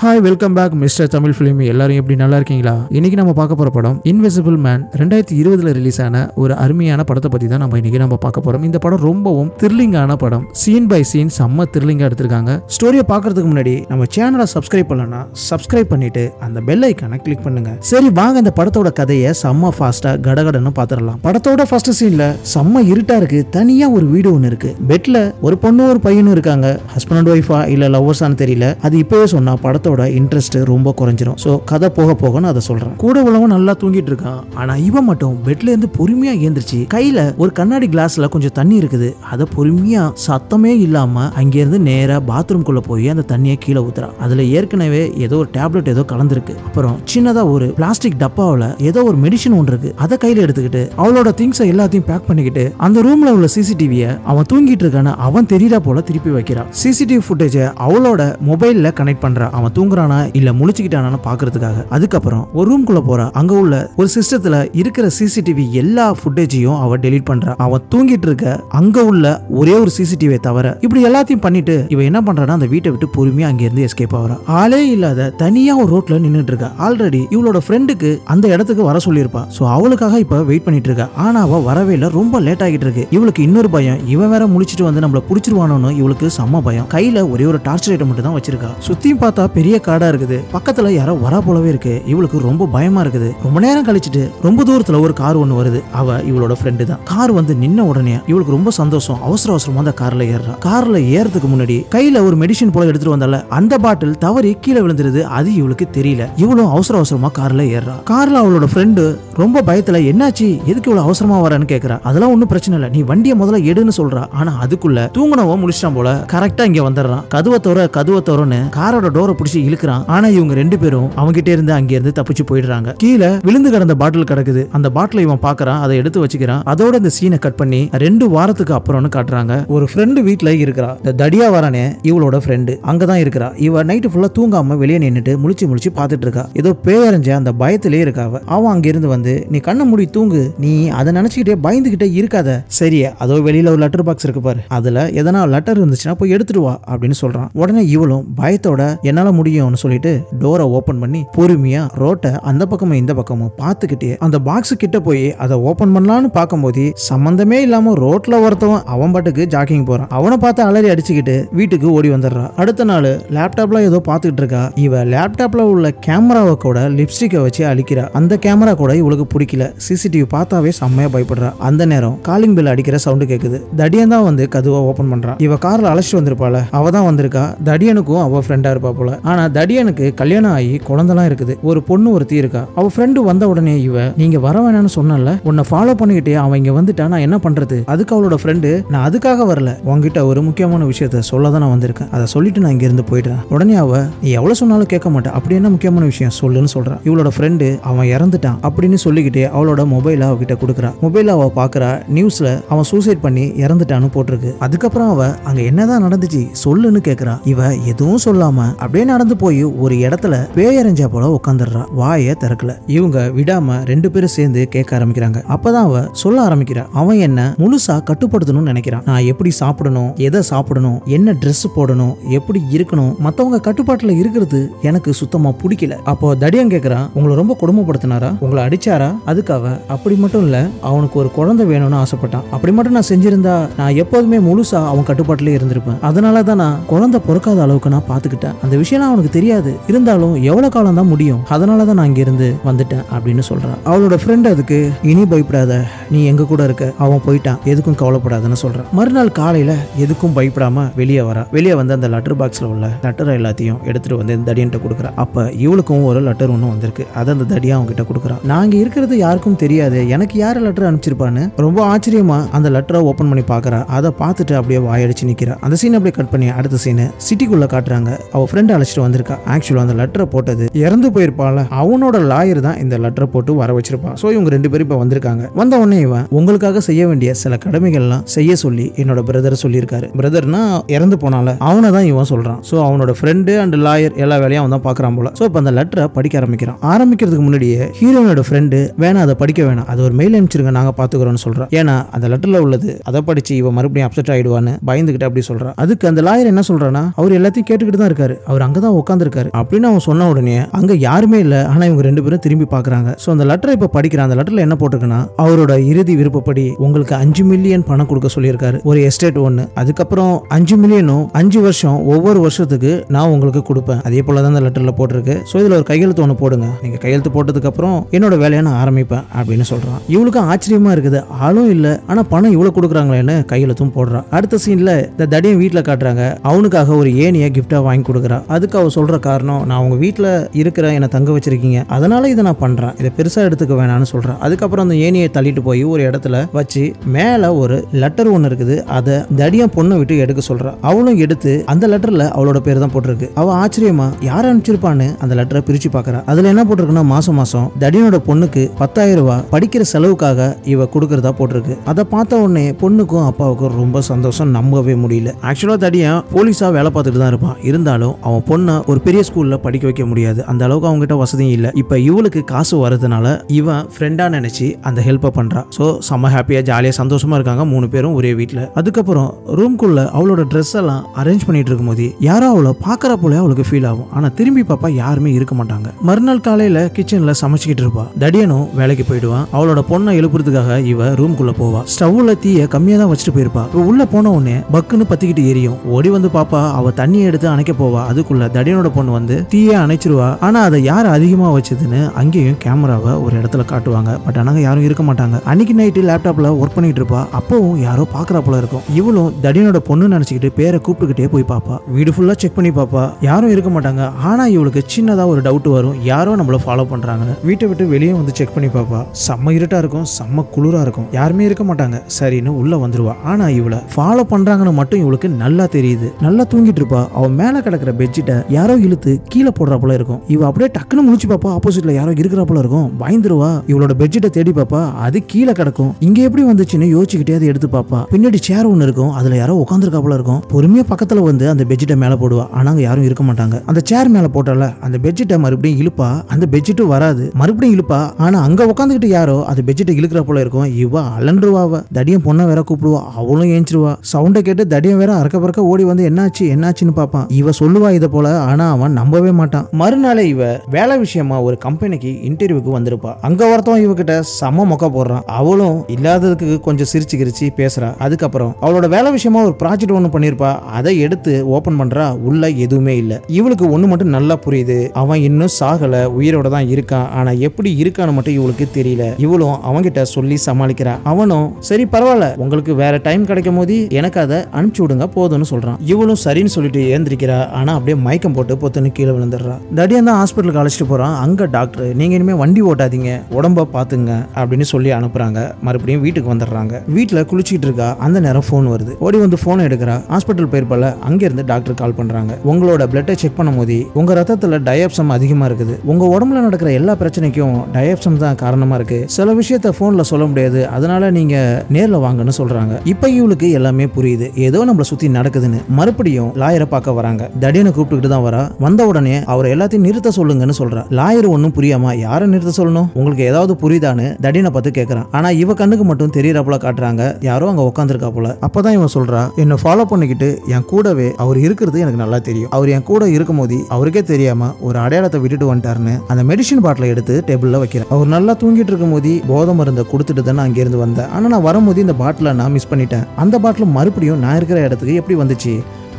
Hi welcome back mister Tamil film எல்லாரும் எப்படி நல்லா இருக்கீங்களா? இன்னைக்கு நம்ம பார்க்க போற படம் இன்விசிபிள் மேன் ரெண்டாயிரத்தி இருபதுல ரிலீஸ் ஆன ஒரு அருமையான படத்தை பத்தி தான் நம்ம இன்னைக்கு நம்ம பார்க்க போறோம். இந்த படம் ரொம்பவும் த்ரில்லிங்கான படம். சீன் பை சீன் செம்ம த்ரில்லிங்கா எடுத்திருக்காங்க. ஸ்டோரியை பார்க்கறதுக்கு முன்னாடி நம்ம சேனலை சப்ஸ்கிரைப் பண்ணலன்னா சப்ஸ்கிரைப் பண்ணிட்டு அந்த பெல் ஐக்கான கிளிக் பண்ணுங்க. சரி வாங்க இந்த படத்தோட கதையை செம்ம ஃபாஸ்டா கடகடன்னு பாத்துடலாம். படத்தோட ஃபர்ஸ்ட் சீன்ல செம்ம இருட்டா இருக்கு. தனியா ஒரு வீடு ஒன்று இருக்கு. பெட்ல ஒரு பொண்ணு ஒரு பையனும் இருக்காங்க. ஹஸ்பண்ட் அண்ட் ஒய்ஃபா இல்ல லவ்வர்ஸான்னு தெரியல. அது இப்பவே சொன்னா படத்தோட இன்ட்ரெஸ்ட் ரொம்ப குறைஞ்சிரும். ஸோ கதை போக போகன்னு அதை சொல்றேன். கூட உள்ளவன் நல்லா தூங்கிட்டு இருக்கான். ஆனா இவன் மட்டும் பெட்ல இருந்து பொறுமையா ஏந்திரிச்சு கையில ஒரு கண்ணாடி கிளாஸ்ல கொஞ்சம் தண்ணி இருக்குது. அதை பொறுமையா சத்தமே இல்லாம அங்கிருந்து நேரா பாத்ரூம்குள்ள போய் அந்த தண்ணியை கீழே ஊத்துறான். அதுல ஏற்கனவே ஏதோ ஒரு டேப்லெட் ஏதோ கலந்துருக்கு. அப்புறம் சின்னதா ஒரு பிளாஸ்டிக் டப்பாவில் ஏதோ ஒரு மெடிசன் ஒன்று இருக்கு. அதை கையில எடுத்துக்கிட்டு அவளோட திங்ஸை எல்லாத்தையும் பேக் பண்ணிக்கிட்டு அந்த ரூம்ல உள்ள சிசிடிவியை அவன் தூங்கிட்டு இருக்கான அவன் தெரியல போல திருப்பி வைக்கிறான். சிசிடிவி ஃபுட்டேஜை அவளோட மொபைல்ல கனெக்ட் பண்றான் அவன் தூங்குறானா இல்ல முழிச்சுக்கிட்டானான்னு பாக்குறதுக்காக. அதுக்கப்புறம் ஒரு ரூம்குள்ள போறா. அங்க உள்ள ஒரு சிஸ்டத்துல இருக்கிற சிசிடிவி எல்லா ஃபுட்டேஜையும் அவ டெலீட் பண்றா. அவன் தூங்கிட்டு இருக்க அங்க உள்ள ஒரே ஒரு சிசிடிவியை தவிர இப்படி எல்லாத்தையும் பண்ணிட்டு இவ என்ன பண்றான்னா அந்த வீட்டை விட்டு பொறுமையா அங்க இருந்து எஸ்கேப் ஆகிறா ஆளே இல்லாத தனியா ஒரு ரோட்ல நின்றுட்டு இருக்கா. ஆல்ரெடி இவளோட ஃப்ரெண்டுக்கு அந்த இடத்துக்கு வர சொல்லியிருப்பா. சோ அவளுக்காக இப்ப வெயிட் பண்ணிட்டு இருக்கா. ஆனா அவ வரவே இல்ல. ரொம்ப லேட் ஆகிட்டு இருக்கு. இவளுக்கு இன்னொரு பயம். இவன் வேற முழிச்சிட்டு வந்து நம்மள புடிச்சிருவானோன்னு இவளுக்கு செம்ம பயம். கையில ஒரே ஒரு டார்ச் லைட்டை மட்டும் தான் வச்சிருக்கா. சுத்தியும் பார்த்தா பெரிய காடா இருக்குது. பக்கத்துல யாரோ வரா போலவே இருக்கு. இவளுக்கு ரொம்ப பயமா இருக்குது. ரொம்ப நேரம் கழிச்சிட்டு ரொம்ப தூரத்துல ஒரு கார் ஒண்ணு வருது. அவ இவளோட ஃப்ரெண்டு தான். கார் வந்து நின்ன உடனே இவளுக்கு ரொம்ப சந்தோஷம். அவசர அவசரமா அந்த கார்ல ஏறுறா. கார்ல ஏறதுக்கு முன்னாடி கையில ஒரு மெடிசின் போல எடுத்துட்டு வந்தால அந்த பாட்டில் தவறி கீழே விழுந்துருது. அது இவளுக்கு தெரியல. இவளும் அவசர அவசரமா கார்ல ஏறா கார்ல அவளோட ஃப்ரெண்டு ரொம்ப பயத்துல என்னாச்சு? எதுக்கு இவ்வளவு அவசரமா வரேன்னு கேக்குறா. அதெல்லாம் ஒண்ணும் பிரச்சனை இல்ல. நீ வண்டியை முதல்ல எடுன்னு சொல்றா. ஆனா அதுக்குள்ள தூங்கினவோ முடிச்சிட்டான் போல. கரெக்டா இங்க வந்துடுறான். கதுவை தோற கதுவை தோறன்னு காரோட டோரை பிடிச்சி இழுக்கிறான். ஆனா இவங்க ரெண்டு பேரும் அவங்கிட்ட இருந்து அங்க இருந்து தப்பிச்சு போயிடுறாங்க. கீழே விழுந்து கிடந்த பாட்டில் கிடக்குது. அந்த பாட்டில இவன் பாக்குறான் அதை எடுத்து வச்சுக்கிறான். அதோட இந்த சீனை கட் பண்ணி ரெண்டு வாரத்துக்கு அப்புறம்னு காட்டுறாங்க. ஒரு ஃப்ரெண்டு வீட்டுல இருக்கிறா. இந்த தடியா வரானே இவளோட ஃப்ரெண்டு அங்கதான் இருக்கிறா. இவ நைட்டு ஃபுல்லா தூங்காம வெளியே நின்றுட்டு முழிச்சு முழிச்சு பார்த்துட்டு இருக்கா. ஏதோ பேரஞ்ச அந்த பயத்திலே இருக்கா அவ. அவன் அங்க இருந்து வந்து நீ கண்ணை மூடி தூங்கு. நீ அதை நினைச்சுக்கிட்டே பயந்துகிட்டே இருக்காத. சரி அதோ வெளியில ஒரு லெட்டர் பாக்ஸ் இருக்கு பாரு. அதுல எதனா லெட்டர் இருந்துச்சுன்னா போய் எடுத்துட்டு வா அப்படின்னு சொல்றான். உடனே இவளும் பயத்தோட என்னால முடியும்னு சொல்லிட்டு டோரை ஓப்பன் பண்ணி பொறுமையா ரோட்டை அந்த பக்கமும் இந்த பக்கமும் பார்த்துக்கிட்டே அந்த பாக்ஸ் கிட்ட போய் அதை ஓப்பன் பண்ணலான்னு பார்க்கும்போது சம்மந்தமே இல்லாம ரோட்ல ஒருத்தவன் அவன் பாட்டுக்கு ஜாக்கிங் போறான். அவனை பார்த்து அலறி அடிச்சுக்கிட்டு வீட்டுக்கு ஓடி வந்துடுறான். அடுத்த நாள் லேப்டாப்ல ஏதோ பார்த்துக்கிட்டு இருக்கா. இவ லேப்டாப்ல உள்ள கேமராவை கூட லிப்ஸ்டிக்கை வச்சு அழிக்கிறா. அந்த கேமரா கூட இவளுக்கு பிடிக்கல. சிசிடிவி பார்த்தாவே செம்மையா பயப்படுறா. அந்த நேரம் காலிங் பில் அடிக்கிற சவுண்டு கேக்குது. தடியன் தான் வந்து கதுவை ஓபன் பண்றான். இவ கார்ல அழைச்சிட்டு வந்திருப்பாள. அவ தான் வந்திருக்கா. தடியனுக்கும் அவ ஃப்ரெண்டா இருப்பா போல. ஆனா தடியனுக்கு கல்யாணம் ஆகி குழந்தைலாம் இருக்குது. ஒரு பொண்ணு ஒருத்தி இருக்கா. அவ ஃப்ரெண்டு வந்த உடனே இவ நீங்க வர வேணாம்னு சொன்னல உன்னை ஃபாலோ பண்ணிக்கிட்டே அவன் இங்க வந்துட்டா நான் என்ன பண்றது? அதுக்கு அவளோட ஃப்ரெண்டு நான் அதுக்காக வரல. உங்ககிட்ட ஒரு முக்கியமான விஷயத்த சொல்ல தான் நான் வந்திருக்கேன். அதை சொல்லிட்டு நான் இங்க இருந்து போயிடுறேன். உடனே அவ நீ எவ்வளவு சொன்னாலும் கேட்க மாட்டேன் அப்படி என்ன முக்கியமான விஷயம் சொல்லுன்னு சொல்றான் இவளோட ஃப்ரெண்டு அவன் இறந்துட்டான். அப்படின்னு சொல்லிக்கிட்டே அவளோட மொபைலை அவகிட்ட கொடுக்குறா. மொபைல அவ பாக்குறா. நியூஸ்ல அவன் சூசைட் பண்ணி இறந்துட்டான்னு போட்டிருக்கு. அதுக்கப்புறம் அவ அங்க என்னதான் நடந்துச்சு? சொல்லுன்னு கேக்குறா. இவ எதுவும் சொல்லாம. அப்படியே நடந்து போய் ஒரு இடத்துல பேயறிஞ்சா போல உட்காந்துடுறா வாயை திறக்கல. இவங்க விடாம ரெண்டு பேரும் சேர்ந்து கேட்க ஆரம்பிக்கிறாங்க. அப்பதான் அவ சொல்ல ஆரம்பிக்கிறா. அவன் என்ன முழுசா கட்டுப்படுத்தணும்னு நினைக்கிறான். நான் எப்படி சாப்பிடணும்? எதை சாப்பிடணும்? என்ன ட்ரெஸ் போடணும்? எப்படி இருக்கணும்? மத்தவங்க கட்டுப்பாட்டுல இருக்கிறது எனக்கு சுத்தமா பிடிக்கல. அப்போ தடியம் கேக்குறான் உங்களை ரொம்ப கொடுமைப்படுத்தினாரா? உங்களை அடிச்சாரா? அதுக்காக அப்படி மட்டும் இல்ல அவனுக்கு ஒரு குழந்தை வேணும்னு ஆசைப்பட்டான். அப்படி மட்டும் நான் செஞ்சிருந்தா நான் எப்போதுமே முழுசா அவன் கட்டுப்பாட்டுல இருந்திருப்பேன். அதனால தான் நான் குழந்தை பிறக்காத அளவுக்கு நான் பார்த்துக்கிட்டேன் அந்த விஷயம் ஏன்னா அவனுக்கு தெரியாது? இருந்தாலும் எவ்வளவு காலம் தான் முடியும்? அதனால தான் நான் இங்கேருந்து வந்துட்டேன் அப்படின்னு சொல்றான். அவளோட ஃப்ரெண்ட் அதுக்கு இனி பயப்படாத. நீ எங்க கூட இருக்க? அவன் போயிட்டான். எதுக்கும் கவலைப்படாதன்னு சொல்றான். மறுநாள் காலையில எதுக்கும் பயப்படாம வெளியே வரா. வெளியே வந்து அந்த லெட்டர் பாக்ஸ்ல உள்ள லெட்டர் எல்லாத்தையும் எடுத்துட்டு வந்து இந்த தடியன்ட்ட கொடுக்குறா. அப்ப இவளுக்கும் ஒரு லெட்டர் ஒன்று வந்திருக்கு. அதை அந்த தடியா அவங்க கிட்ட கொடுக்குறா நாங்க இருக்கிறது யாருக்கும் தெரியாது. எனக்கு யார் லெட்டர் அனுப்பிச்சிருப்பான்னு ரொம்ப ஆச்சரியமா அந்த லெட்டரை ஓபன் பண்ணி பார்க்கறா அதை பார்த்துட்டு அப்படியே வாயடிச்சு நிக்கிறா. அந்த சீன் அப்படியே கட் பண்ணி அடுத்த சீன் சிட்டிக்குள்ள காட்டுறாங்க. அவ ஃப்ரெண்ட் அழைச்சிட்டு வந்திருக்கா? ஆக்சுவலாக அந்த லெட்டரை போட்டது இறந்து போயிருப்பால அவனோட லாயர் தான் இந்த லெட்டரை போட்டு வர வச்சிருப்பான். ஸோ இவங்க ரெண்டு பேரும் இப்போ வந்திருக்காங்க. வந்த உடனே இவன் உங்களுக்காக செய்ய வேண்டிய சில கடமைகள்லாம் செய்ய சொல்லி என்னோட பிரதர் சொல்லியிருக்காரு. பிரதர்னா இறந்து போனால அவனை தான் இவன் சொல்றான். ஸோ அவனோட ஃப்ரெண்டு அண்ட் லாயர் எல்லா வேலையும் அவன் தான் பார்க்குறான் போல. ஸோ இப்போ அந்த லெட்டரை படிக்க ஆரம்பிக்கிறான். ஆரம்பிக்கிறதுக்கு முன்னாடியே ஹீரோனோட ஃப்ரெண்டு வேணாம் அதை படிக்க வேணாம். அது ஒரு மெயில் அனுப்பிச்சிருங்க நாங்கள் பார்த்துக்கிறோம்னு சொல்கிறான் ஏன்னா அந்த லெட்டரில் உள்ளது அதை படித்து இவன் மறுபடியும் அப்செட் ஆகிடுவான்னு பயந்துக்கிட்டு அப்படி சொல்கிறான் அதுக்கு அந்த லாயர் என்ன சொல்கிறான்னா அவர் எல்லாத்தையும் கேட்டுக்கிட்டு தான் இருக்காரு. அவர் அங்கே தான் உட்காந்துருக்காரு அப்படின்னு அவன் சொன்ன உடனே அங்க யாருமே இல்ல. ஆனா இவங்க ரெண்டு பேரும் திரும்பி பாக்குறாங்க சோ அந்த லெட்டரை இப்ப படிக்கிறான். அந்த லெட்டர்ல என்ன போட்டிருக்குன்னா அவரோட இறுதி விருப்பப்படி உங்களுக்கு அஞ்சு மில்லியன் பணம் கொடுக்க சொல்லியிருக்காரு. ஒரு எஸ்டேட் ஒன்னு அதுக்கப்புறம் அஞ்சு மில்லியனும் அஞ்சு வருஷம் ஒவ்வொரு வருஷத்துக்கு நான் உங்களுக்கு கொடுப்பேன். அதே போல தான் அந்த லெட்டர்ல போட்டிருக்கு. ஸோ இதுல ஒரு கையெழுத்து ஒன்று போடுங்க. நீங்க கையெழுத்து போட்டதுக்கு அப்புறம் என்னோட வேலையை நான் ஆரம்பிப்பேன் அப்படின்னு சொல்றான். இவளுக்கும் ஆச்சரியமா இருக்குது. ஆளும் இல்ல. ஆனா பணம் இவ்வளவு கொடுக்குறாங்களேன்னு கையெழுத்தும் போடுறான். அடுத்த சீன்ல இந்த தடியன் வீட்டுல காட்டுறாங்க. அவனுக்காக ஒரு ஏனிய கிஃப்டா வாங்கி கொடுக்குறா. அதுக்கு அவள் சொல்கிற காரணம் நான் அவங்க வீட்டில் இருக்கிற என்னை தங்க வச்சிருக்கீங்க அதனால இதை நான் பண்ணுறேன் இதை பெருசாக எடுத்துக்க வேணாம்னு சொல்கிறேன் அதுக்கப்புறம் அந்த ஏனியை தள்ளிட்டு போய் ஒரு இடத்துல வச்சு மேலே ஒரு லெட்டர் ஒன்று இருக்குது. அதை தடியாக பொண்ணை விட்டு எடுக்க சொல்றா. அவளும் எடுத்து அந்த லெட்டரில் அவளோட பேர் தான் போட்டிருக்கு. அவள் ஆச்சரியமா யார் அனுப்பிச்சிருப்பான்னு? அந்த லெட்டரை பிரித்து பார்க்குறான் அதில் என்ன போட்டிருக்குன்னா மாதம் மாதம் தடியனோட பொண்ணுக்கு பத்தாயிரம் ரூபா படிக்கிற செலவுக்காக இவ கொடுக்கறதா போட்டிருக்கு. அதை பார்த்த உடனே பொண்ணுக்கும் அப்பாவுக்கும் ரொம்ப சந்தோஷம். நம்பவே முடியல. ஆக்சுவலாக தடியன் போலீஸாக வேலை பார்த்துட்டு தான் இருப்பான். இருந்தாலும் அவன் பொண்ணை ஒரு பெரிய ஸ்கூல்ல படிக்க வைக்க முடியாது. அந்த அளவுக்கு அவங்க கிட்ட வசதியும் இல்லை. இப்ப இவளுக்கு காசு வரதுனால இவன் ஃப்ரெண்டா நினைச்சு அந்த ஹெல்ப்பை பண்றா. ஸோ செம்ம ஹாப்பியா ஜாலியா சந்தோஷமா இருக்காங்க மூணு பேரும் ஒரே வீட்டில் அதுக்கப்புறம் ரூம்குள்ள அவளோட ட்ரெஸ் எல்லாம் அரேஞ்ச் பண்ணிட்டு இருக்கும்போது யாரோ அவளை பாக்குற போல அவளுக்கு ஃபீல் ஆகும். ஆனா திரும்பி பாப்பா யாருமே இருக்க மாட்டாங்க. மறுநாள் காலையில கிச்சன்ல சமைச்சுக்கிட்டு இருப்பா. தடியனும் வேலைக்கு போயிடுவான் அவளோட பொண்ணை எழுப்புறதுக்காக இவ ரூம்குள்ள போவா. ஸ்டவ்ல தீய கம்மியா தான் வச்சுட்டு போயிருப்பா. இவ உள்ள போன உடனே பக்குன்னு பத்திக்கிட்டு எரியும். ஓடி வந்து பாப்பா அவ தண்ணியை எடுத்து அணைக்க போவா. அதுக்குள்ள தடியனோட பொண்ணு வந்து தீயை அணைச்சிருவா. ஆனா அதை யார் அதிகமா வச்சதுன்னு அங்கேயும் கேமராவை ஒரு இடத்துல காட்டுவாங்க. பட் ஆனாங்க யாரும் இருக்க மாட்டாங்க. அன்னைக்கு நைட்டு லேப்டாப்ல ஒர்க் பண்ணிட்டு இருப்பா. அப்பவும் யாரோ பாக்குறா போல இருக்கும். இவளும் தடியனோட பொண்ணு நினைச்சுக்கிட்டு பேரை கூப்பிட்டுக்கிட்டே போய் பாப்பா. வீடு ஃபுல்லா செக் பண்ணி பாப்பா. யாரும் இருக்க மாட்டாங்க. ஆனா இவளுக்கு சின்னதா ஒரு டவுட் வரும். யாரோ நம்மள ஃபாலோ பண்றாங்கன்னு. வீட்டை விட்டு வெளியே வந்து செக் பண்ணி பாப்பா. செம்ம இருட்டா இருக்கும். செம்ம குளிரா இருக்கும். யாருமே இருக்க மாட்டாங்க. சரின்னு உள்ள வந்துருவா. ஆனா இவளை ஃபாலோ பண்றாங்கன்னு மட்டும் இவளுக்கு நல்லா தெரியுது. நல்லா தூங்கிட்டு இருப்பா. அவன் மேல கிடக்குற பெட்ஷீட்டை யாரோ இழுத்து கீழே போடுற போல இருக்கும். இவ அப்படியே டக்குன்னு முடிச்சு பாப்பா ஆப்போசிட்ல யாரோ இருக்கிற போல இருக்கும். பயந்துருவா. இவளோட பெட்ஷீட்டை தேடி பாப்பா. அது கீழே கிடக்கும். இங்க எப்படி வந்துச்சுன்னு யோசிச்சுக்கிட்டே அதை எடுத்து பாப்பா. பின்னாடி சேர் ஒன்று இருக்கும். அதுல யாரோ உட்காந்துருக்கா போல இருக்கும். பொறுமையா பக்கத்துல வந்து அந்த பெட்ஷீட்டை மேல போடுவா. ஆனா அங்க யாரும் இருக்க மாட்டாங்க. அந்த சேர் மேல போட்டால அந்த பெட்ஷீட்டை மறுபடியும் இழுப்பா. அந்த பெட்ஷீட்டும் வராது. மறுபடியும் இழுப்பா. ஆனா அங்க உட்காந்துக்கிட்டு யாரோ அந்த பெட்ஷீட்டை இழுக்கிற போல இருக்கும். இவ அலன்றுவாவ தடியம் பொண்ணை வேற கூப்பிடுவா. அவளும் ஏஞ்சிருவா. சவுண்டை கேட்டு தடியம் வேற அறக்க பறக்க ஓடி வந்து என்னாச்சு? என்னாச்சுன்னு பாப்பான். இவ சொல்லுவா இதை போல. ஆனா அவன் நம்பவே மாட்டான். மறுநாளே இவ வேலை விஷயமா ஒரு கம்பெனிக்கு இன்டர்வியூக்கு வந்திருப்பா. அங்க ஒருத்தவன் இவகிட்ட செம்ம மொக்க போடுறான். அவளும் இல்லாததுக்கு கொஞ்சம் சிரிச்சு கிரிச்சு பேசுறா. அதுக்கப்புறம் அவளோட வேலை விஷயமா ஒரு ப்ராஜெக்ட் ஒன்று பண்ணியிருப்பா அதை எடுத்து ஓபன் பண்றா. உள்ள எதுவுமே இல்லை. இவளுக்கு ஒண்ணு மட்டும் நல்லா புரியுது. அவன் இன்னும் சாகல. உயிரோட தான் இருக்கான். ஆனா எப்படி இருக்கான்னு மட்டும் இவளுக்கு தெரியல. இவளும் அவங்கிட்ட சொல்லி சமாளிக்கிறா. அவனும் சரி பரவாயில்ல. உங்களுக்கு வேற டைம் கிடைக்கும் போது எனக்கு அதை அனுப்பிச்சு விடுங்க. போதும்னு சொல்றான். இவளும் சரின்னு சொல்லிட்டு ஏந்திரிக்கிறா. ஆனா அப்படியே மயக்கம் போட்டு பொத்துன்னு கீழே விழுந்துடுறா தடியான் தான் ஹாஸ்பிட்டலுக்கு அழைச்சிட்டு போறான். அங்க டாக்டர் நீங்க இனிமே வண்டி ஓட்டாதீங்க. உடம்ப பாத்துங்க. அப்படின்னு சொல்லி அனுப்புறாங்க. மறுபடியும் வீட்டுக்கு வந்துடுறாங்க. வீட்டுல குளிச்சுட்டு இருக்கா. அந்த நேரம் ஃபோன் வருது. ஓடி வந்து போன் எடுக்கிறா. ஹாஸ்பிட்டல் போயிருப்பால அங்க இருந்து டாக்டர் கால் பண்றாங்க. உங்களோட பிளட்டை செக் பண்ணும் போது உங்க ரத்தத்துல டயாப்சம் அதிகமா இருக்குது. உங்க உடம்புல நடக்கிற எல்லா பிரச்சனைக்கும் டயாப்சம் தான் காரணமா இருக்கு. சில விஷயத்த போன்ல சொல்ல முடியாது. அதனால நீங்க நேர்ல வாங்கன்னு சொல்றாங்க. இப்ப இவளுக்கு எல்லாமே புரியுது. ஏதோ நம்மள சுத்தி நடக்குதுன்னு மறுபடியும் லாயரை பார்க்க வராங்க. தடியனை கூப்பிட்டுக்கிட்டு தான் வரா? வந்த உடனே அவரை எல்லாத்தையும் நிறுத்த சொல்லுங்கன்னு சொல்றா. லாயர் ஒன்றும் புரியாமா யாரை நிறுத்த சொல்லணும்? உங்களுக்கு ஏதாவது புரியுதான்னு? தடியனை பார்த்து கேட்கறான் ஆனா இவ கண்ணுக்கு மட்டும் தெரியறப்பல காட்டுறாங்க. யாரோ அங்க உட்காந்துருக்கா போல அப்பதான் இவன் சொல்றா என்ன ஃபாலோ பண்ணிக்கிட்டு என் கூடவே அவர் இருக்கிறது எனக்கு நல்லா தெரியும். அவர் என் கூட இருக்கும் போது அவருக்கே தெரியாம ஒரு அடையாளத்தை விட்டுட்டு வந்துட்டாருன்னு அந்த மெடிசின் பாட்டில எடுத்து டேபிள்ல வைக்கிறேன் அவர் நல்லா தூங்கிட்டு இருக்கும் போது போதை மருந்தை கொடுத்துட்டு தானே அங்கிருந்து வந்தேன். ஆனா நான் வரும்போது இந்த பாட்டில நான் மிஸ் பண்ணிட்டேன். அந்த பாட்டில் மறுபடியும் நான் இருக்கிற இடத்துக்கு எப்படி வந்துச்சு?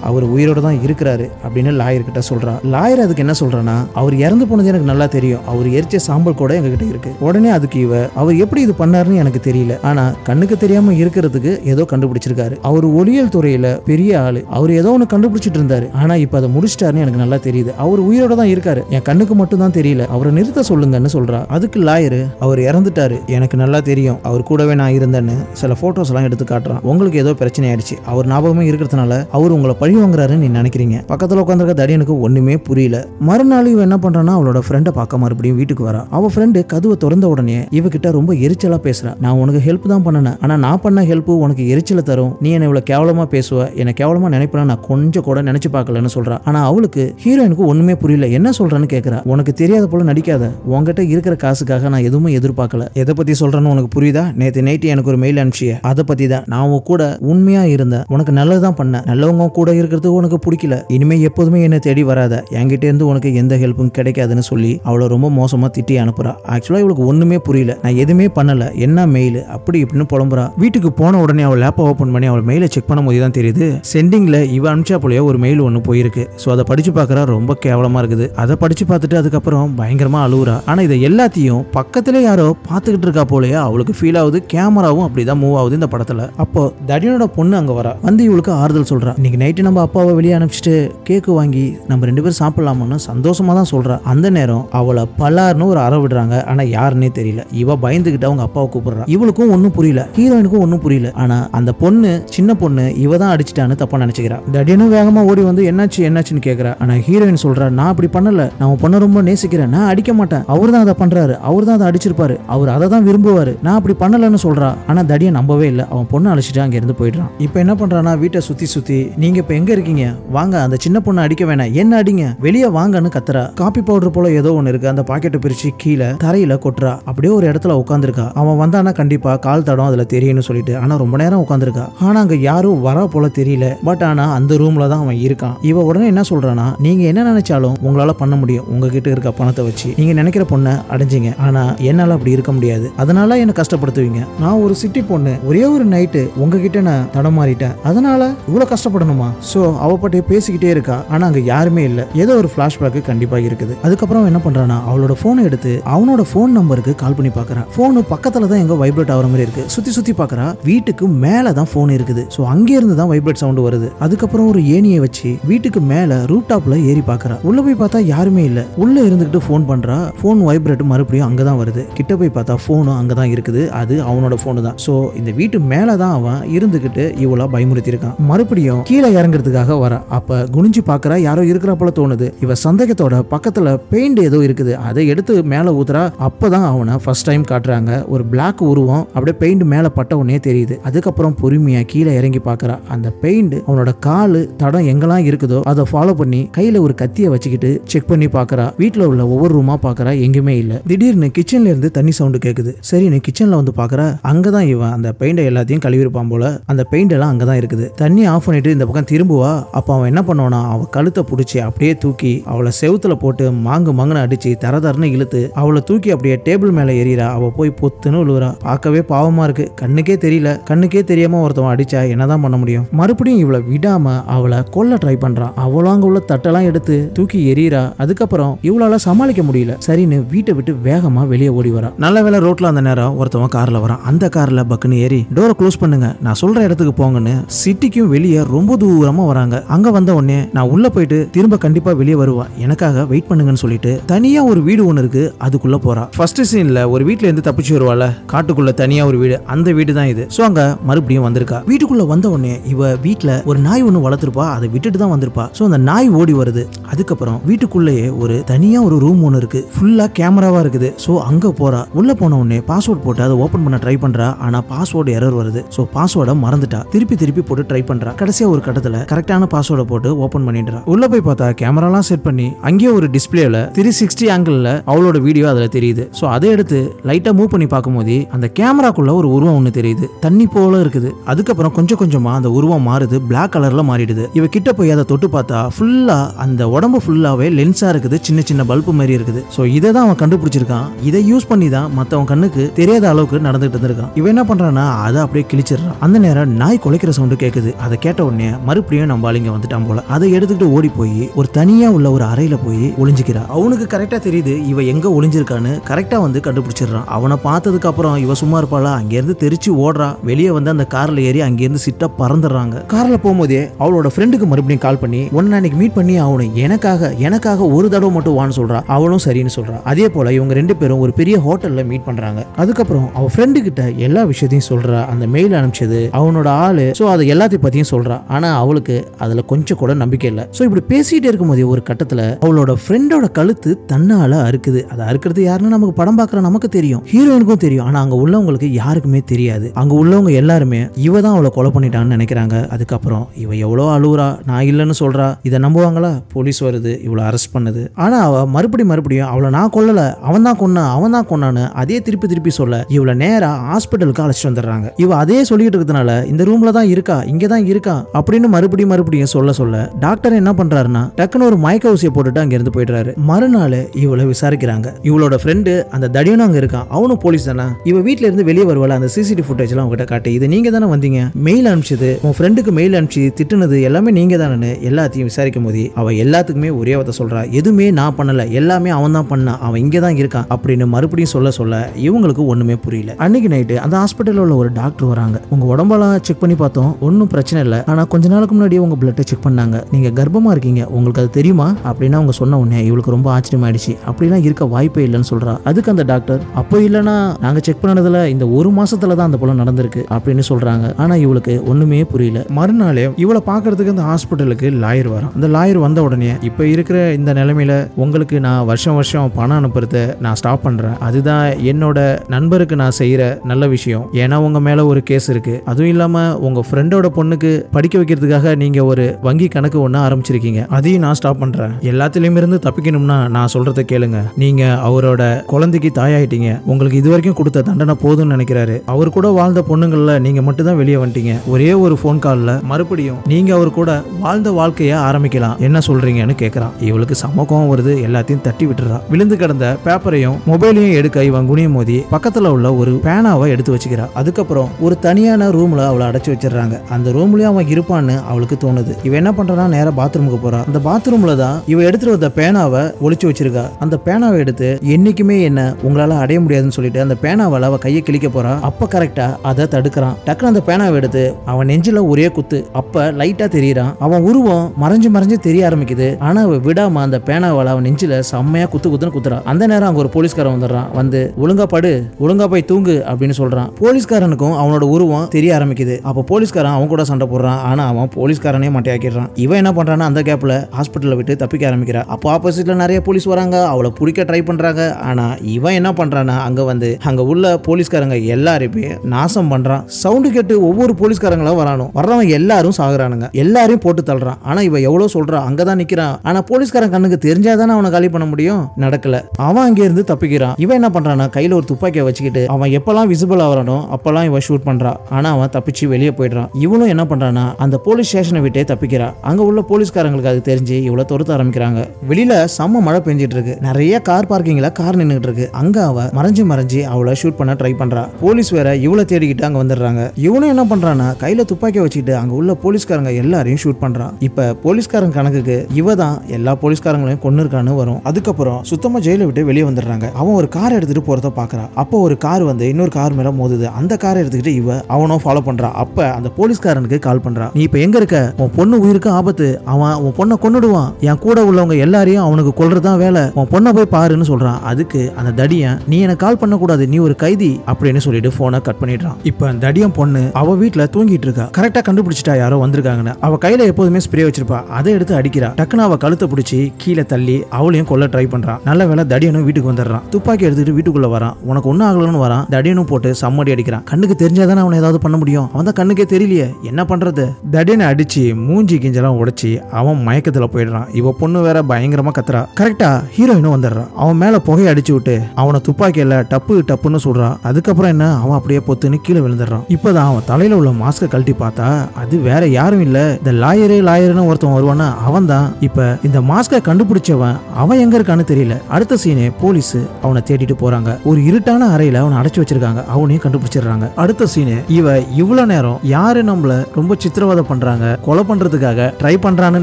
அவர் உயிரோட தான் இருக்கிறாரு அப்படின்னு லாயர்கிட்ட சொல்கிறான் லாயர் அதுக்கு என்ன சொல்கிறேன்னா அவர் இறந்து போனது எனக்கு நல்லா தெரியும். அவர் எரிச்ச சாம்பல் கூட எங்ககிட்ட இருக்கு. உடனே அதுக்கு இவ அவர் எப்படி இது பண்ணாருன்னு எனக்கு தெரியல. ஆனால் கண்ணுக்கு தெரியாமல் இருக்கிறதுக்கு ஏதோ கண்டுபிடிச்சிருக்காரு. அவர் ஒளியல் துறையில் பெரிய ஆள். அவர் ஏதோ ஒன்று கண்டுபிடிச்சிட்டு இருந்தாரு. ஆனால் இப்போ அதை முடிச்சிட்டாருன்னு எனக்கு நல்லா தெரியுது. அவர் உயிரோட தான் இருக்காரு. என் கண்ணுக்கு மட்டும் தான் தெரியல. அவரை நிறுத்த சொல்லுங்கன்னு சொல்றா. அதுக்கு லாயர் அவர் இறந்துட்டாரு. எனக்கு நல்லா தெரியும். அவர் கூடவே நான் இருந்தேன்னு சில ஃபோட்டோஸ்லாம் எல்லாம் எடுத்து காட்டுறான். உங்களுக்கு ஏதோ பிரச்சனை ஆயிடுச்சு. அவர் ஞாபகமே இருக்கிறதுனால அவர் உங்களை பழி வாங்குறாருன்னு நீ நினைக்கிறீங்க? பக்கத்துல உட்காந்துருக்க தடியனுக்கு ஒண்ணுமே புரியல. மறுநாள் இவன் என்ன பண்றான்னா அவளோட ஃப்ரெண்டை பார்க்க மறுபடியும் வீட்டுக்கு வரா. அவ ஃப்ரெண்டு கதவை திறந்த உடனே இவகிட்ட ரொம்ப எரிச்சலா பேசுறா. நான் உனக்கு ஹெல்ப் தான் பண்ணினேன் ஆனா நான் பண்ண ஹெல்ப் உனக்கு எரிச்சலை தரும். நீ என்ன இவ்வளவு கேவலமா பேசுவ? என்ன கேவலமா நினைப்பேன் நான் கொஞ்சம் கூட நினைச்சு பார்க்கலன்னு சொல்றா. ஆனா அவளுக்கு ஹீரோயினுக்கு ஒண்ணுமே புரியல. என்ன சொல்றேன்னு கேக்குறா. உனக்கு தெரியாத போல நடிக்காத. உங்ககிட்ட இருக்கிற காசுக்காக நான் எதுவுமே எதிர்பார்க்கல. எதை பத்தி சொல்றேன்னு உனக்கு புரியுதா? நேற்று நைட்டு எனக்கு ஒரு மெயில் அனுப்பிச்சிய. அதை பத்தி தான் நான் உன் கூட உண்மையா இருந்தேன். உனக்கு நல்லதுதான் பண்ணேன். நல்லவங்க கூட இருக்கிறது உனக்கு பிடிக்கல. இனிமே எப்போதுமே என்ன தேடி வராத. என்கிட்ட இருந்து உனக்கு எந்த ஹெல்ப்பும் கிடைக்காதுன்னு சொல்லி அவளை ரொம்ப மோசமா திட்டி அனுப்புறா. ஆக்சுவலா இவளுக்கு ஒண்ணுமே புரியல. நான் எதுவுமே பண்ணல. என்ன மெயில் அப்படி இப்படின்னு புலம்புறா. வீட்டுக்கு போன உடனே அவள் லேப்பை ஓப்பன் பண்ணி அவள் மெயிலை செக் பண்ணும்போது தான் தெரியுது சென்டிங்ல இவன் அனுப்பிச்சா போலயே ஒரு மெயில் ஒன்று போயிருக்கு. ஸோ அதை படிச்சு பார்க்கறா ரொம்ப கேவலமா இருக்குது. அதை படிச்சு பார்த்துட்டு அதுக்கப்புறம் பயங்கரமா அழுகுறா ஆனா இதை எல்லாத்தையும் பக்கத்துல யாரோ பார்த்துக்கிட்டு இருக்கா போலயே அவளுக்கு ஃபீல் ஆகுது. கேமராவும் அப்படிதான் மூவ் ஆகுது இந்த படத்துல. அப்போ தடியனோட பொண்ணு அங்க வரா. வந்து இவளுக்கு ஆறுதல் சொல்றா. இன்னைக்கு நைட்டு நம்ம அப்பாவை வெளியே அனுப்பிச்சிட்டு கேக்கு வாங்கி நம்ம ரெண்டு பேரும் சாப்பிடலாமான்னு சந்தோஷமாக தான் சொல்கிறா அந்த நேரம் அவளை பல்லார்னு ஒரு அற விடுறாங்க. ஆனால் யாருன்னே தெரியல. இவ பயந்துகிட்டு அவங்க அப்பாவை கூப்பிடுறா. இவளுக்கும் ஒன்றும் புரியல. ஹீரோயினுக்கும் ஒன்றும் புரியல. ஆனால் அந்த பொண்ணு சின்ன பொண்ணு இவ தான் அடிச்சிட்டான்னு தப்பா நினச்சிக்கிறா. தடியனும் வேகமாக ஓடி வந்து என்னாச்சு என்னாச்சுன்னு கேட்குறா ஆனால் ஹீரோயின் சொல்கிறா நான் அப்படி பண்ணல. நான் பொண்ணை ரொம்ப நேசிக்கிறேன். நான் அடிக்க மாட்டேன். அவர் தான் அதை பண்ணுறாரு அவர் தான் அதை அடிச்சிருப்பாரு. அவர் அதை தான் விரும்புவார். நான் அப்படி பண்ணலன்னு சொல்கிறா ஆனால் தடியை நம்பவே இல்லை. அவன் பொண்ணை அழைச்சிட்டு அங்கேருந்து போயிடுறான். இப்போ என்ன பண்ணுறான்னா வீட்டை சுற்றி சுற்றி நீங்கள் இப்ப எங்க இருக்கீங்க? வாங்க அந்த சின்ன பொண்ணை அடிக்க வேணாம். என்ன அடிங்க? வெளியே வாங்கன்னு கத்துறா. காப்பி பவுடர் போல ஏதோ ஒன்று இருக்கு. அந்த பாக்கெட்டை பிரிச்சு கீழே தரையில கொட்டுறா. அப்படியே ஒரு இடத்துல உட்காந்துருக்கா அவன் வந்தானா கண்டிப்பா கால் தடம் அதுல தெரியும்னு சொல்லிட்டு ஆனா ரொம்ப நேரம் உட்காந்துருக்கா ஆனா அங்க யாரும் வரா போல தெரியல. பட் ஆனா அந்த ரூம்ல தான் அவன் இருக்கான். இவ உடனே என்ன சொல்றானா நீங்க என்ன நினைச்சாலும் உங்களால பண்ண முடியும். உங்ககிட்ட இருக்க பணத்தை வச்சு. நீங்க நினைக்கிற பொண்ணை அடைஞ்சிங்க. ஆனா என்னால அப்படி இருக்க முடியாது. அதனால என்ன கஷ்டப்படுத்துவீங்க? நான் ஒரு சிட்டி பொண்ணு. ஒரே ஒரு நைட்டு உங்ககிட்ட நான் தடமாறிட்டேன் அதனால இவ்வளவு கஷ்டப்படணுமா? ஸோ அவ பேசிக்கிட்டே இருக்கா. ஆனால் அங்கே யாருமே இல்லை. ஏதோ ஒரு ஃப்ளாஷ்பேக்கு கண்டிப்பாக இருக்குது. அதுக்கப்புறம் என்ன பண்ணுறான்னா அவளோட ஃபோனை எடுத்து அவனோட ஃபோன் நம்பருக்கு கால் பண்ணி பார்க்குறான் ஃபோனு பக்கத்தில் தான் எங்கே வைப்ரேட் ஆகிற மாதிரி இருக்குது சுற்றி சுற்றி பார்க்குறா வீட்டுக்கு மேலே தான் ஃபோன் இருக்குது. ஸோ அங்கேருந்து தான் வைப்ரேட் சவுண்டு வருது. அதுக்கப்புறம் ஒரு ஏணியை வச்சு வீட்டுக்கு மேலே ரூட் டாப்பில் ஏறி பார்க்குறா உள்ளே போய் பார்த்தா யாருமே இல்லை. உள்ளே இருந்துக்கிட்டு ஃபோன் பண்ணுறா ஃபோன் வைப்ரேட் மறுபடியும் அங்கே தான் வருது. கிட்ட போய் பார்த்தா ஃபோனும் அங்கே தான் இருக்குது. அது அவனோட ஃபோனு தான். ஸோ இந்த வீட்டு மேலே தான் அவன் இருந்துக்கிட்டு இவ்வளோ பயமுறுத்தியிருக்கான். மறுபடியும் கீழே இறங்குறதுக்காக வரா. அப்ப குனிஞ்சு பார்க்கறா யாரோ இருக்கிற போல தோணுது. இவ சந்தேகத்தோட பக்கத்துல பெயிண்ட் ஏதோ இருக்குது. அதை எடுத்து மேல ஊத்துறா. அப்பதான் அவனை ஃபர்ஸ்ட் டைம் காட்டுறாங்க. ஒரு பிளாக் உருவம் அப்படியே பெயிண்ட் மேல பட்ட உடனே தெரியுது. அதுக்கப்புறம் பொறுமையா கீழே இறங்கி பார்க்கறா அந்த பெயிண்ட் அவனோட காலு தடம் எங்கெல்லாம் இருக்குதோ அதை ஃபாலோ பண்ணி கையில ஒரு கத்தியை வச்சுக்கிட்டு செக் பண்ணி பார்க்கறா வீட்டில் உள்ள ஒவ்வொரு ரூமா பார்க்கறா எங்கேயுமே இல்ல. திடீர்னு கிச்சன்ல இருந்து தண்ணி சவுண்டு கேக்குது. சரி நீ கிச்சன்ல வந்து பார்க்கறா அங்கதான் இவன் அந்த பெயிண்டை எல்லாத்தையும் கழுவிருப்பான் போல. அந்த பெயிண்ட் எல்லாம் அங்கதான் இருக்குது. தண்ணி ஆஃப் பண்ணிட்டு இந்த பக்கம் திரும்புவா அப்போ அவன் என்ன பண்ணுவானா அவள் கழுத்தை பிடிச்சி அப்படியே தூக்கி அவளை செவுத்துல போட்டு மாங்கு மங்கன அடிச்சு தர தரன்னு இழுத்து அவளை தூக்கி அப்படியே டேபிள் மேலே எறிகிறா அவள் போய் பொத்துன்னு விழுவுறா பார்க்கவே பாவமாக இருக்கு. கண்ணுக்கே தெரியல. கண்ணுக்கே தெரியாம ஒருத்தவன் அடிச்சா என்னதான் பண்ண முடியும்? மறுபடியும் இவளை விடாம அவளை கொல்ல ட்ரை பண்றான் அவளும் அங்க உள்ள தட்டெல்லாம் எடுத்து தூக்கி எறிகிறா அதுக்கப்புறம் இவளால சமாளிக்க முடியல. சரின்னு வீட்டை விட்டு வேகமா வெளியே ஓடி வரா. நல்ல வேளை ரோட்ல அந்த நேரம் ஒருத்தவன் கார்ல வரான். அந்த கார்ல பக்குன்னு ஏறி டோரை க்ளோஸ் பண்ணுங்க. நான் சொல்ற இடத்துக்கு போங்கன்னு சிட்டிக்கும் வெளியே ரொம்ப தூரம் வராங்க. அங்க வந்த உடனே நான் உள்ள போயிட்டு திரும்ப கண்டிப்பா வெளியே வருவா. எனக்காக வெயிட் பண்ணுங்கன்னு சொல்லிட்டு தனியா ஒரு வீடு ஒன்று இருக்கு. அதுக்குள்ள போறா. ஃபர்ஸ்ட் சீன்ல ஒரு வீட்ல இருந்து தப்பிச்சு வருவாள் காட்டுக்குள்ள தனியா ஒரு வீடு. அந்த வீடு தான் இது. சோ அங்க மறுபடியும் வந்திருக்கா. வீட்டுக்குள்ள வந்த உடனே இவ வீட்டுல ஒரு நாய் ஒன்று வளர்த்துருப்பா. அதை விட்டுட்டு தான் வந்திருப்பா. சோ அந்த நாய் ஓடி வருது. அதுக்கப்புறம் வீட்டுக்குள்ளேயே ஒரு தனியா ஒரு ரூம் ஒன்று இருக்கு. ஃபுல்லா கேமராவா இருக்குது. சோ அங்க போறா. உள்ள போன உடனே பாஸ்வேர்ட் போட்டு அதை ஓபன் பண்ண ட்ரை பண்றா. ஆனா பாஸ்வேர்டு எரர் வருது. சோ பாஸ்வேர்டை மறந்துட்டா. திருப்பி திருப்பி போட்டு ட்ரை பண்றா. கடைசியா ஒரு கட்டத்துல கரெக்டான பாஸ்வேர்டை போட்டு ஓபன் பண்ணிடுறா. உள்ள போய் பார்த்தா கேமராலாம் செட் பண்ணி அங்கேயே ஒரு டிஸ்பிளேல த்ரீ சிக்ஸ்டி ஆங்கிள் அவளோட வீடியோ அதுல தெரியுது. ஸோ அதை எடுத்து லைட்டா மூவ் பண்ணி பார்க்கும்போது அந்த கேமராக்குள்ள ஒரு உருவம் ஒன்று தெரியுது. தண்ணி போல இருக்குது. அதுக்கப்புறம் கொஞ்சம் கொஞ்சமா அந்த உருவம் மாறுது. பிளாக் கலர்ல மாறிடுது. இவ கிட்ட போய் அதை தொட்டு பார்த்தா ஃபுல்லா அந்த உடம்பு ஃபுல்லாவே லென்ஸா இருக்குது. சின்ன சின்ன பல்பு மாதிரி இருக்குது. ஸோ இதை தான் அவன் கண்டுபிடிச்சிருக்கான். இதை யூஸ் பண்ணி தான் மற்றவன் கண்ணுக்கு தெரியாத அளவுக்கு நடந்துகிட்டு இருந்திருக்கான். இவன் என்ன பண்றான்னா அதை அப்படியே கிழிச்சிடுறான். அந்த நேரம் நாய் குலைக்கிற சவுண்டு கேட்குது அதை கேட்ட உடனே மறுபடியும் எப்படியும் நம்பாளிங்க வந்துட்டான் போல. அதை எடுத்துக்கிட்டு ஓடி போய் ஒரு தனியா உள்ள ஒரு அறையில போய் ஒளிஞ்சுக்கிறா. அவனுக்கு கரெக்டா தெரியுது இவ எங்க ஒளிஞ்சிருக்கான்னு கரெக்டா வந்து கண்டுபிடிச்சிடுறான். அவனை பார்த்ததுக்கு அப்புறம் இவ சும்மா இருப்பாளா? அங்கிருந்து தெரிச்சு ஓடுறா. வெளியே வந்து அந்த கார்ல ஏறி அங்கிருந்து சிட்டா பறந்துடுறாங்க. கார்ல போகும்போதே அவளோட ஃப்ரெண்டுக்கு மறுபடியும் கால் பண்ணி ஒன்னு அன்னைக்கு மீட் பண்ணி ஆகணும். எனக்காக எனக்காக ஒரு தடவை மட்டும் வான்னு சொல்றா. அவளும் சரின்னு சொல்றா. அதே போல இவங்க ரெண்டு பேரும் ஒரு பெரிய ஹோட்டல்ல மீட் பண்றாங்க. அதுக்கப்புறம் அவ ஃப்ரெண்டு கிட்ட எல்லா விஷயத்தையும் சொல்றா. அந்த மெயில் அனுப்பிச்சது அவனோட ஆளு. சோ அதை எல்லாத்தையும் பத்தியும் சொல்றா. ஆனா அவளுக்கு அதுல கொஞ்சம் கூட நம்பிக்கை இல்லை. ஸோ இப்படி பேசிட்டே இருக்கும்போது ஒரு கட்டத்துல அவளோட ஃப்ரெண்டோட கழுத்து தன்னால அறுக்குது. அதை அறுக்கிறது யாருன்னு நமக்கு படம் பார்க்குற நமக்கு தெரியும். ஹீரோயினுக்கும் தெரியும். ஆனா அங்க உள்ளவங்களுக்கு யாருக்குமே தெரியாது. அங்க உள்ளவங்க எல்லாருமே இவ தான் அவளை கொலை பண்ணிட்டான்னு நினைக்கிறாங்க. அதுக்கப்புறம் இவ எவ்வளோ அழுவுறா? நான் இல்லைன்னு சொல்றா? இதை நம்புவாங்களா? போலீஸ் வருது. இவ்வளோ அரெஸ்ட் பண்ணுது. ஆனா அவ மறுபடியும் மறுபடியும் அவளை நான் கொல்லல. அவன் தான் கொன்னான் அவன் தான் கொன்னான்னு அதே திருப்பி திருப்பி சொல்ல இவளை நேரா ஹாஸ்பிட்டலுக்கு அழைச்சிட்டு வந்துடுறாங்க. இவ அதே சொல்லிட்டு இருக்கிறதுனால இந்த ரூம்ல தான் இருக்கா? இங்கதான் இருக்கா? அப்படின்னு மறுபடியும் மறுபடியும் சொல்ல சொல்ல டாக்டர் என்ன பண்றாருன்னா டக்குன்னு ஒரு மயக்க ஊசியை போட்டுட்டு அங்க இருந்து போயிடுறாரு. மறுநாள் இவளை விசாரிக்கிறாங்க. இவளோட ஃப்ரெண்டு அந்த தடியனும் அங்க இருக்கான். அவனும் போலீஸ் தானா? இவ வீட்டுல இருந்து வெளியே வருவாள்? அந்த சிசிடிவி ஃபுட்டேஜ் எல்லாம் உங்ககிட்ட காட்டு. இது நீங்க தானே வந்தீங்க? மெயில் அனுப்பிச்சது உன் ஃப்ரெண்டுக்கு மெயில் அனுப்பிச்சு திட்டுனது எல்லாமே நீங்க தானே எல்லாத்தையும் விசாரிக்கும் போது அவ எல்லாத்துக்குமே ஒரே வார்த்தை சொல்றா. எதுவுமே நான் பண்ணல. எல்லாமே அவன் தான் பண்ணான் அவன் இங்கே தான் இருக்கான் அப்படின்னு மறுபடியும் சொல்ல சொல்ல இவங்களுக்கு ஒண்ணுமே புரியல. அன்னைக்கு நைட்டு அந்த ஹாஸ்பிட்டல்ல உள்ள ஒரு டாக்டர் வராங்க. உங்க உடம்பெல்லாம் செக் பண்ணி பார்த்தோம். ஒன்றும் பிரச்சனை இல்லை. ஆனா கொஞ்ச நாளுக்கு முன்னாடியே உங்க பிளட்டை செக் பண்ணாங்க. நீங்கள் கர்ப்பமாக இருக்கீங்க. உங்களுக்கு அது தெரியுமா? அப்படின்னு அவங்க சொன்ன உடனே இவளுக்கு ரொம்ப ஆச்சரியமாயிடுச்சு. அப்படிலாம் இருக்க வாய்ப்பே இல்லைன்னு சொல்கிறா அதுக்கு அந்த டாக்டர் அப்போ இல்லைன்னா நாங்கள் செக் பண்ணதில் இந்த ஒரு மாசத்துல தான் அந்த போல நடந்திருக்கு அப்படின்னு சொல்றாங்க. ஆனா இவளுக்கு ஒண்ணுமே புரியல. மறுநாளே இவளை பார்க்கறதுக்கு அந்த ஹாஸ்பிட்டலுக்கு லாயர் வரும் அந்த லாயர் வந்த உடனே இப்போ இருக்கிற இந்த நிலைமையில உங்களுக்கு நான் வருஷம் வருஷம் பணம் அனுப்புறத நான் ஸ்டாப் பண்றேன். அதுதான் என்னோட நண்பருக்கு நான் செய்யற நல்ல விஷயம். ஏன்னா உங்க மேல ஒரு கேஸ் இருக்கு. அதுவும் இல்லாம உங்க ஃப்ரெண்டோட பொண்ணுக்கு படிக்க வைக்கிறதுக்காக நீங்க ஒரு வங்கி கணக்கு ஒன்று ஆரம்பிச்சிருக்கீங்க. அதையும் நான் ஸ்டாப் பண்றேன். எல்லாத்துலயும் இருந்து தப்பிக்கணும்னா நான் சொல்றத கேளுங்க. நீங்க அவரோட குழந்தைக்கு தாயாயிட்டீங்க. உங்களுக்கு இது வரைக்கும் கொடுத்த தண்டனை போதும்னு நினைக்கிறாரு. அவர் கூட வாழ்ந்த பொண்ணுங்கள்ல நீங்க மட்டும் தான் வெளியே வந்துட்டீங்க. ஒரே ஒரு ஃபோன் கால்ல மறுபடியும் நீங்க அவர் கூட வாழ்ந்த வாழ்க்கைய ஆரம்பிக்கலாம். என்ன சொல்றீங்கன்னு கேட்கறான் இவளுக்கு செம கோவம் வருது. எல்லாத்தையும் தட்டி விட்டுறா. விழுந்து கிடந்த பேப்பரையும் மொபைலையும் எடுக்க இவன் குனியும் மோதி பக்கத்துல உள்ள ஒரு பேனாவை எடுத்து வச்சுக்கிறா. அதுக்கப்புறம் ஒரு தனியான ரூம்ல அவளை அடைச்சி வச்சிடுறாங்க. அந்த ரூம்லயும் அவன் இருப்பான்னு அவளுக்கு தோணுது. இவ என்ன பண்றா நேரம் பாத்ரூமுக்கு போறா. அந்த பாத்ரூம்ல தான் இவ எடுத்துட்டு வந்த பேனாவை ஒளிச்சு வச்சிருக்கா. அந்த பேனாவை எடுத்து என்னைக்குமே என்ன உங்களால அடைய முடியாதுன்னு சொல்லிட்டு அந்த பேனாவால அவ கையை கிழிக்க போறா. அப்ப கரெக்டா அதை தடுக்கிறான். டக்குனு அந்த பேனாவை எடுத்து அவன் நெஞ்சில ஒரே குத்து. அப்ப லைட்டா தெரியறான். அவன் உருவம் மறைஞ்சு மறைஞ்சு தெரிய ஆரம்பிக்குது. ஆனா அவ விடாம அந்த பேனாவால அவன் நெஞ்சில செம்மையா குத்து குத்துன்னு குத்துறான் அந்த நேரம் அங்க ஒரு போலீஸ்காரன் வந்துடுறான். வந்து ஒழுங்கா படு ஒழுங்கா போய் தூங்கு அப்படின்னு சொல்றான். போலீஸ்காரனுக்கும் அவனோட உருவம் தெரிய ஆரம்பிக்குது. அப்ப போலீஸ்காரன் அவன் கூட சண்டை போடுறான். ஆனா அவன் போலீஸ்காரனே மட்டையாக்கிடுறான். இவன் என்ன பண்றான்னா அந்த கேப்ல ஹாஸ்பிட்டலில் விட்டு தப்பிக்க ஆரம்பிக்கிறா. அப்போ ஆப்போசிட்ல நிறைய போலீஸ் வராங்க. அவளை பிடிக்க ட்ரை பண்றாங்க. ஆனா இவன் என்ன பண்றான்னா அங்க வந்து அங்க உள்ள போலீஸ்காரங்க எல்லாருமே நாசம் பண்றான். சவுண்டு கேட்டு ஒவ்வொரு போலீஸ்காரங்களும் வரானும். வர்றவங்க எல்லாரும் சாகுறானுங்க. எல்லாரையும் போட்டு தள்ளுறான். ஆனா இவன் எவ்வளவு சொல்றா? அங்கதான் நிக்கிறான். ஆனா போலீஸ்காரன் கண்ணுக்கு தெரிஞ்சாதானே அவனை காலி பண்ண முடியும்? நடக்கல. அவன் அங்க இருந்து தப்பிக்கிறான். இவன் என்ன பண்றானா கையில ஒரு துப்பாக்கியை வச்சுக்கிட்டு அவன் எப்பெல்லாம் விசிபிள் ஆகிறானோ அப்பெல்லாம் இவன் ஷூட் பண்ணுறான் ஆனா அவன் தப்பிச்சு வெளியே போயிடுறான். இவனும் என்ன பண்றானா அந்த போலீஸ் ஸ்டேஷனை விட்டே தப்பிக்கிறா. அங்க உள்ள போலீஸ்காரங்களுக்கு அது தெரிஞ்சு இவ்வளவு துரத்த ஆரம்பிக்கிறாங்க. வெளியில செம்ம மழை பெஞ்சிட்டு இருக்கு. நிறைய கார் பார்க்கிங்ல கார் நின்றுட்டு இருக்கு. அங்க அவ மறைஞ்சு மறைஞ்சு அவளை ஷூட் பண்ண ட்ரை பண்றா. போலீஸ் வேற இவளை தேடிக்கிட்டு அங்க வந்துடுறாங்க. இவனும் என்ன பண்றான்னா கையில துப்பாக்கி வச்சுக்கிட்டு அங்க உள்ள போலீஸ்காரங்க எல்லாரையும் ஷூட் பண்றான் இப்ப போலீஸ்காரன் கணக்குக்கு இவ தான் எல்லா போலீஸ்காரங்களையும் கொண்டு இருக்கான்னு வரும். அதுக்கப்புறம் சுத்தமா ஜெயில விட்டு வெளியே வந்துடுறாங்க. அவன் ஒரு கார் எடுத்துட்டு போறத பாக்குறான் அப்போ ஒரு கார் வந்து இன்னொரு கார் மேல மோதுது. அந்த காரை எடுத்துக்கிட்டு இவ அவனும் ஃபாலோ பண்றா. அப்ப அந்த போலீஸ்காரனுக்கு கால் பண்றா. நீ இப்ப எங்க இருக்க? உன் பொண்ணு உயிருக்கு ஆபத்து. அவன் உன் பொண்ணை கொண்டுடுவான் என் கூட உள்ளவங்க எல்லாரையும் அவனுக்கு கொல்றதுதான் வேலை. உன் பொண்ணை போய் பாருன்னு சொல்றான். அதுக்கு அந்த தடியன் நீ எனக்கு கால் பண்ணக்கூடாது. நீ ஒரு கைதி. அப்படின்னு சொல்லிட்டு போனை கட் பண்ணிடுறான். இப்ப அந்த தடியன் பொண்ணு அவ வீட்டுல தூங்கிட்டு இருக்கா. கரெக்டா கண்டுபிடிச்சிட்டா யாரோ வந்திருக்காங்கன்னு. அவ கையில எப்போதுமே ஸ்ப்ரே வச்சிருப்பா. அதை எடுத்து அடிக்கிறா. டக்குன்னு அவ கழுத்தை பிடிச்சி கீழே தள்ளி அவளையும் கொல்ல ட்ரை பண்றான். நல்ல வேலை தடியனும் வீட்டுக்கு வந்துடுறான். துப்பாக்கி எடுத்துட்டு வீட்டுக்குள்ள வரான். உனக்கு ஒன்னும் ஆகலன்னு வரான். தடியனும் போட்டு சம்மடி அடிக்கிறான். கண்ணுக்கு தெரிஞ்சாதானே அவனை ஏதாவது பண்ண முடியும். அவன் தான் கண்ணுக்கே தெரியலையே. என்ன பண்றது? தடியன் அடிச்சு மூஞ்சி கிஞ்செல்லாம் உடைச்சி அவன் மயக்கத்துல போயிடுறான். இவ பொண்ணு வேற பயங்கரமா கத்துறா. கரெக்டா ஹீரோயினும் வந்துடுறான் அவன் மேல புகையை அடிச்சு விட்டு அவனை துப்பாக்கியில டப்பு டப்புன்னு சொல்றான் அதுக்கப்புறம் என்ன? அவன் அப்படியே பொத்துன்னு கீழே விழுந்துடுறான். இப்பதான் அவன் தலையில உள்ள மாஸ்கை கழட்டி பார்த்தா அது வேற யாரும் இல்ல. இந்த லாயரு லாயருன்னு ஒருத்தன் வருவானா அவன் தான் இப்ப இந்த மாஸ்கை கண்டுபிடிச்சவன் அவன் எங்க இருக்கான்னு தெரியல. அடுத்த சீனே போலீஸ் அவனை தேடிட்டு போறாங்க. ஒரு இருட்டான அறையில அவனை அடைச்சு வச்சிருக்காங்க. அவனையும் கண்டுபிடிச்சிடுறாங்க. அடுத்த சீனு இவ இவ்வளவு நேரம் யாரு நம்மள ரொம்ப சித்திரவதை பண்றாங்க கொலை பண்றதுக்காக ட்ரை பண்றான்னு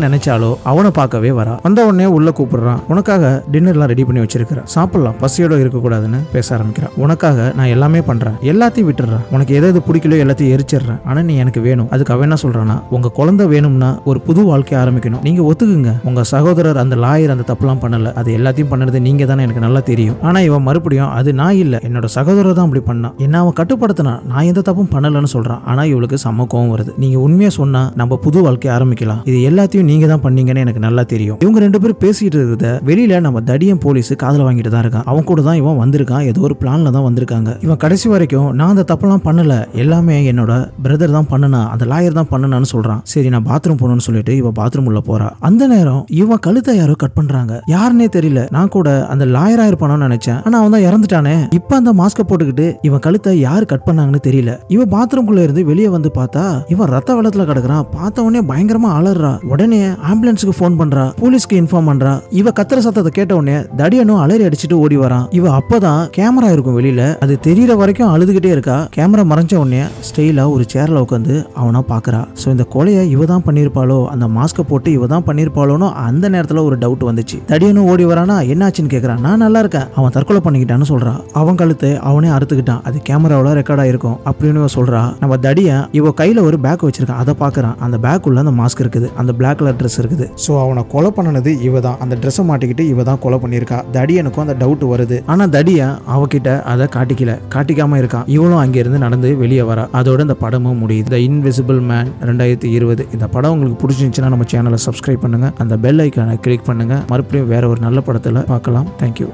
நினைச்சாலோ அவனை பார்க்கவே வரா. வந்த உடனே உள்ள கூப்பிடுறான். உனக்காக டின்னர்லாம் ரெடி பண்ணி வச்சிருக்கிறேன். சாப்பிடலாம். பசியோட இருக்கக்கூடாதுன்னு பேச ஆரம்பிக்கிறான். உனக்காக நான் எல்லாமே பண்றேன். எல்லாத்தையும் விட்டுறேன் உனக்கு எது எது பிடிக்கலையோ எல்லாத்தையும் எரிச்சிடுறேன். ஆனா நீ எனக்கு வேணும். அதுக்கு அவன் என்ன சொல்றானா உங்க குழந்தை வேணும்னா ஒரு புது வாழ்க்கை ஆரம்பிக்கணும். நீங்க ஒத்துக்குங்க. உங்க சகோதரர் அந்த லாயர் அந்த தப்புலாம் பண்ணல. அது எல்லாத்தையும் பண்ணது நீங்க தானே எனக்கு நல்லா தெரியும். ஆனா இவன் மறுபடியும் அது நான் இல்ல. என்னோட சகோதரர் தான் அப்படி பண்ணான். என்ன அவன் கட்டுப்படுத்தினா நான் எந்த தப்பும் பண்ணலன்னு சொல்றான். ஆனா இவளுக்கு சம கோவம் வருது. நீங்க உண்மையா சொன்னா நம்ம புது வாழ்க்கையை ஆரம்பிக்கலாம். இது எல்லாத்தையும் நீங்க தான் பண்ணீங்கன்னு எனக்கு நல்லா தெரியும். இவங்க ரெண்டு பேரும் பேசிட்டு இருக்கிறத வெளியில நம்ம தடியம் போலீஸ் காதல வாங்கிட்டு தான் இருக்கான். அவன் கூட தான் இவன் வந்திருக்கான். ஏதோ ஒரு பிளான்ல தான் வந்திருக்காங்க. இவன் கடைசி வரைக்கும் நான் அந்த தப்பெல்லாம் பண்ணல. எல்லாமே என்னோட பிரதர் தான் பண்ணுனா அந்த லாயர் தான் பண்ணுனான்னு சொல்றான். சரி நான் பாத்ரூம் போகணும்னு சொல்லிட்டு இவன் பாத்ரூம் உள்ள போறா. அந்த நேரம் இவன் கழுத்தை யாரோ கட் பண்றாங்க. யாருன்னே தெரியல. நான் கூட அந்த லாயரா இருப்பானு நினைச்சேன். ஆனா அவன் தான் இறந்துட்டானே. இப்ப அந்த மாஸ்க போட்டுக்கிட்டு இவன் கழுத்தை யார் கட் பண்ணாங்கன்னு தெரியல. இவன் பாத்ரூம்குள்ள இருந்து வெளியே வந்து பார்த்தா இவன் ரத்த வெள்ளத்துல கிடக்குறான். பார்த்த உடனே பயங்கரமா அலறா. உடனே ஆம்புலன்ஸுக்கு ஃபோன் பண்றா போலீஸ்க்கு இன்ஃபார்ம் பண்றா. இவ கத்துற சத்தத்தை கேட்ட உடனே தடியனும் அலறி அடிச்சுட்டு ஓடி வரான் இவ அப்பதான் கேமரா இருக்கும் வெளியில அது தெரியற வரைக்கும் அழுதுகிட்டே இருக்கா. கேமரா மறைஞ்ச உடனே ஸ்டைலா ஒரு சேர்ல உட்காந்து அவனா பாக்குறா. சோ இந்த கொலையை இவ தான் பண்ணிருப்பாளோ அந்த மாஸ்க போட்டு இவ தான் பண்ணிருப்பாளோன்னு அந்த நேரத்துல ஒரு டவுட் வந்துச்சு. தடியனும் ஓடி வரானா என்னாச்சுன்னு கேக்குறான் நான் நல்லா இருக்கேன் அவன் தற்கொலை பண்ணிக்கிட்டான்னு சொல்றா. அவன் கழுத்து அவனே அறுத்துக்கிட்டான். அது கேமராவில் ரெக்கார்ட் ஆயிருக்கும் அப்படின்னு சொல்றா. நம்ம தடியன் இவ கையில ஒரு பேக் வச்சிருக்கான் அதை பாக்குறான். அந்த பேக் உள்ள அந்த மாஸ்க் இருக்குது அந்த பிளாக் கலர் ட்ரெஸ் இருக்குது. ஸோ அவனை கொலை பண்ணனது இவ தான் அந்த ட்ரெஸ்ஸை மாட்டிக்கிட்டு இவ தான் கொலை பண்ணியிருக்கா. தடியனுக்கும் அந்த டவுட் வருது. ஆனால் தடியா அவகிட்ட அதை காட்டிக்கல. காட்டிக்காம இருக்கான். இவளும் அங்கிருந்து நடந்து வெளியே வரா. அதோட இந்த படமும் முடியுது. த இன்விசிபிள் மேன் ரெண்டாயிரத்தி இருபது. இந்த படம் உங்களுக்கு பிடிச்சிருந்துச்சுன்னா நம்ம சேனலை சப்ஸ்கிரைப் பண்ணுங்க. அந்த பெல் ஐக்கானை கிளிக் பண்ணுங்க. மறுபடியும் வேற ஒரு நல்ல படத்தில் பார்க்கலாம். தேங்க்யூ